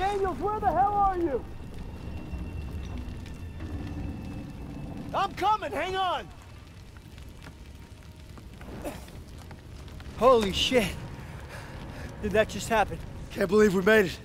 Daniels, where the hell are you? I'm coming, hang on! Holy shit. Did that just happen? Can't believe we made it.